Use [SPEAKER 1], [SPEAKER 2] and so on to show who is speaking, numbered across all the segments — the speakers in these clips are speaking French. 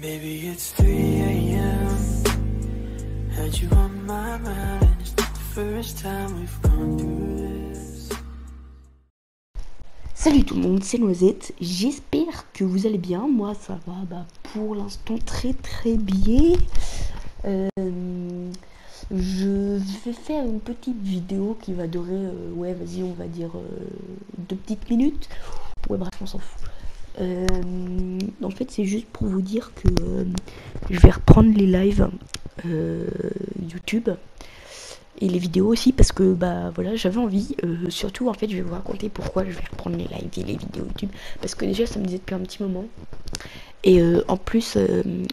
[SPEAKER 1] Maybe it's 3 a.m. You my and it's not the first time we've gone this.
[SPEAKER 2] Salut tout le monde, c'est Noisette. J'espère que vous allez bien. Moi, ça va bah, pour l'instant très très bien. Euh, je vais faire une petite vidéo qui va durer, euh, ouais, vas-y, on va dire euh, deux petites minutes. Ouais, bref, on s'en fout. Euh, en fait, c'est juste pour vous dire que euh, je vais reprendre les lives euh, YouTube et les vidéos aussi parce que bah voilà j'avais envie surtout en fait je vais vous raconter pourquoi je vais reprendre les lives et les vidéos YouTube parce que déjà ça me disait depuis un petit moment. Et en plus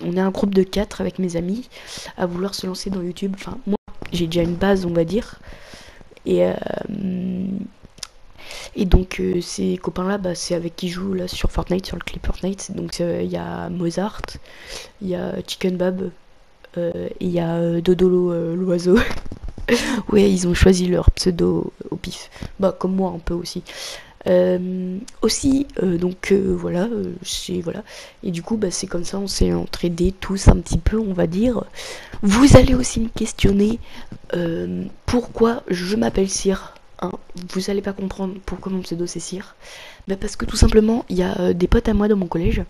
[SPEAKER 2] on est un groupe de quatre avec mes amis à vouloir se lancer dans YouTube. Enfin moi j'ai déjà une base on va dire. Et et donc euh, ces copains là bah, c'est avec qui je joue là sur Fortnite sur le clip Fortnite donc euh, il y a Mozart il y a Chicken Bab euh, et il y a Dodolo l'oiseau ouais, ils ont choisi leur pseudo au pif. Bah, comme moi un peu aussi. Aussi, donc voilà, c'est voilà. Et du coup, bah, c'est comme ça, on s'est entraidés tous un petit peu, on va dire. Vous allez aussi me questionner pourquoi je m'appelle Cyr. Hein. Vous allez pas comprendre pourquoi mon pseudo c'est Cyr. Bah, parce que tout simplement, il y a euh, des potes à moi dans mon collège.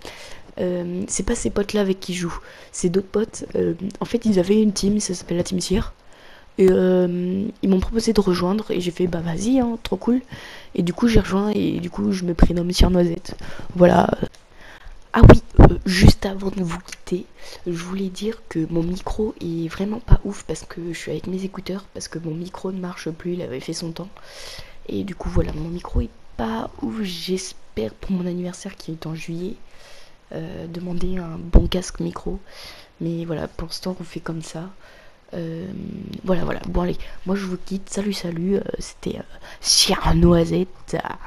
[SPEAKER 2] Euh, c'est pas ces potes là avec qui je joue, c'est d'autres potes. Euh, en fait, ils avaient une team, ça s'appelle la team Cyr. Et ils m'ont proposé de rejoindre et j'ai fait bah vas-y, hein, trop cool. Et du coup j'ai rejoint et du coup je me prénomme Cyr Noisette. Voilà. Ah oui, juste avant de vous je voulais dire que mon micro est vraiment pas ouf parce que je suis avec mes écouteurs, parce que mon micro ne marche plus, il avait fait son temps. Et du coup voilà, mon micro est pas ouf. J'espère pour mon anniversaire qui est en juillet, euh, demander un bon casque micro. Mais voilà, pour l'instant on fait comme ça. Euh, voilà, voilà. Bon, allez, moi je vous quitte. Salut, salut. euh, C'était Sierra Noisette. Ah.